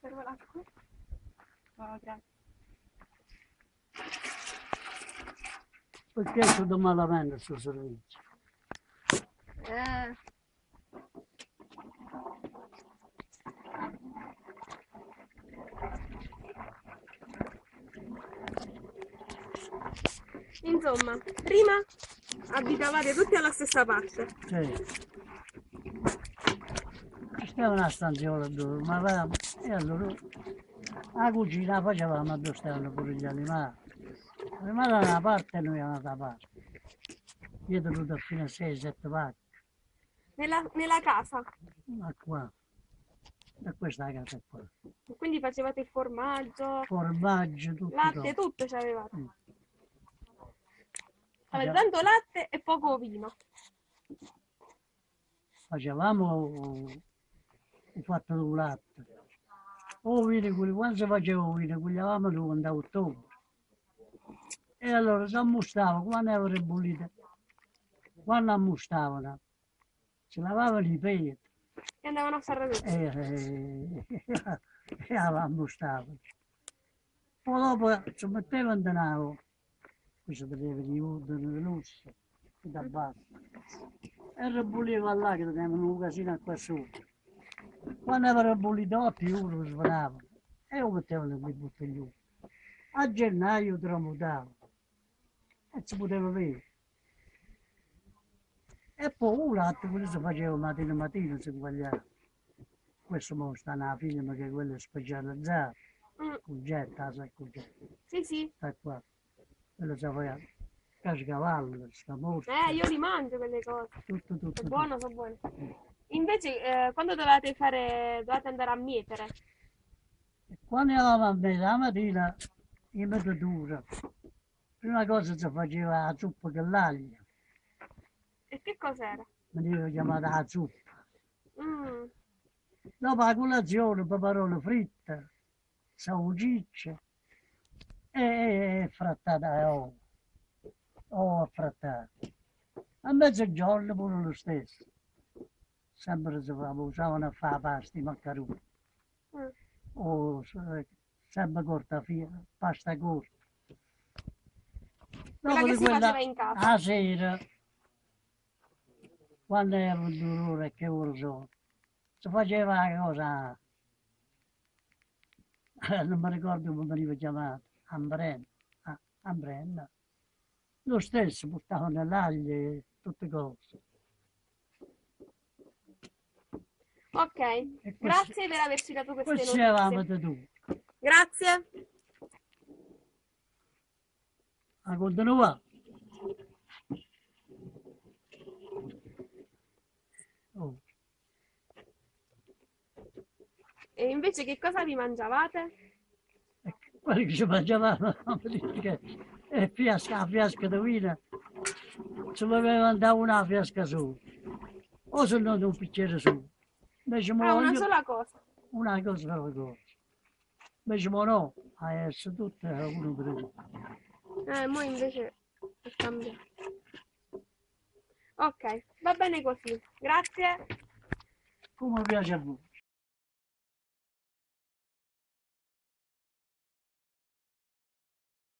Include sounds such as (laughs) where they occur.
Serve l'acqua? Oh, grazie. Perché è tutto malamente questo servizio? Eh. Insomma, prima abitavate tutti alla stessa parte. Sì. Stava una stanziola dove, ma va, e allora la cucina facevamo dove stavano pure gli animali. Gli animali da una parte e noi da un'altra parte. Dietro tutto fino a 6-7 vacche, Nella, nella casa. ma qua. Da questa casa qua. Quindi facevate il formaggio, Formaggio, tutto. latte, tutto. tutto ci avevate. Mm. Faceva- tanto latte e poco vino. Facevamo il fatto del latte. O vino, quelli- quando si faceva il vino, cugliavamo noi da ottobre. E allora si ammustava, quando era ribollita, quando ammustavano, si lavavano i piedi E andavano a fare tutto. (laughs) e, e, e ammustavano. Poi dopo ci mettevano denaro, questo doveva di ordine di lusso, e da basso. E ribolliva là che tenevano un casino qua sotto. Quando aveva ribollito 8 euro svanavano e lo mettevano nel bottiglione. A gennaio tramutavano e si poteva bere. E poi un latte, quello si faceva mattina mattina, si sbagliava. Questo mo sta nella firma che quello è specializzato, Mm, cugetta, sai cugetta, Sì, sì. sta qua. Quello si faceva cascavallo, sta morto, Eh, io li mangio quelle cose. tutto, tutto. Sono buono, sono buone. Invece, eh, quando dovevate fare, dovevate andare a mietere, Quando eravamo a mezza la mattina, in mezzatura, prima cosa si faceva la zuppa con l'aglio, e che cos'era? veniva chiamata la zuppa. Mm, Dopo la colazione, peperone fritta, salsiccia e frattata e uova. Uova frattata. A mezzogiorno pure lo stesso. Sempre si usavano a fare pasta, i maccheroni. mm. O se- sempre corta pasta corta. Quella che di si faceva in casa. A sera, quando era un dolore, che ora sono, si faceva la cosa, eh, (laughs) non mi ricordo come veniva chiamato, ambrenna, ah, ambrenna. Lo stesso, portavano l'aglio e tutte cose. Ok, questo- grazie per averci dato queste notizie. di tu. Grazie. A continuare. Oh. E invece che cosa vi mangiavate? Quelli che ci mangiavamo (laughs) che e fiasca, la fiasca di vino ci volevano dare una fiasca sola o se no un bicchiere solo invece Ah, una io- sola cosa. una cosa sola cosa invece mo no a essere tutte uno per uno Eh, mo invece è cambiato. Ok, va bene così. Grazie. come piace a voi